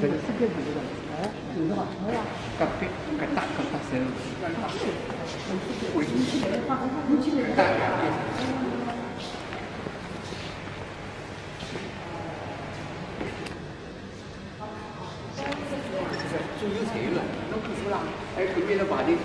这个是这边的了，哎，么了？哎呀，隔壁、隔壁、隔壁，谁？我，我们这边，隔壁。有菜了，那不错了。哎，对面的饭店。